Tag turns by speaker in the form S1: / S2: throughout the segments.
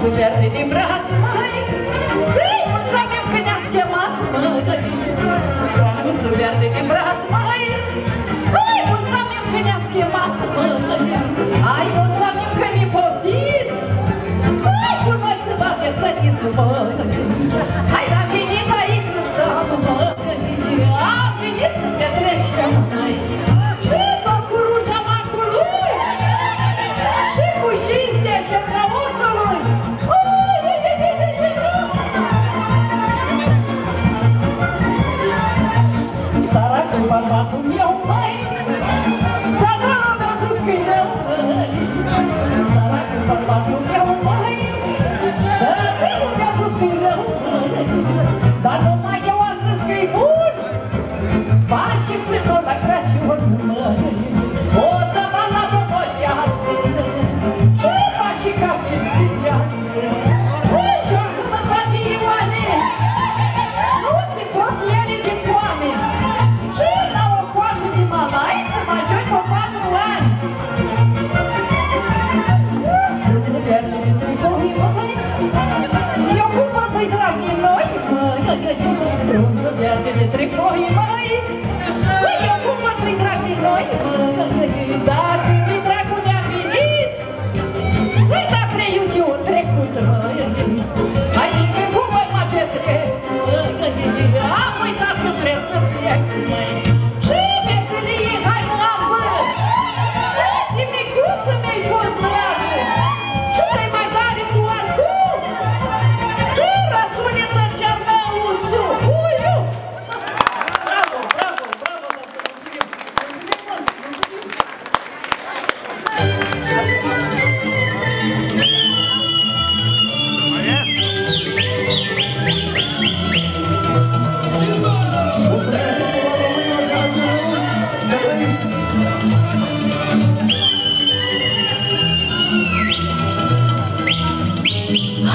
S1: Sudah ini berhati-hati Bih, pun frunză verde de trei foi, măi, Păi eu cum mă trec drag din noi, mă, da,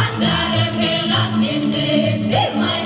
S2: Aseară pe la Sfințe, te mai